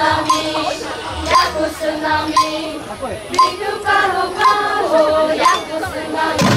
Tsunami, yaku tsunami, Yaku karo kau, Yaku tsunami,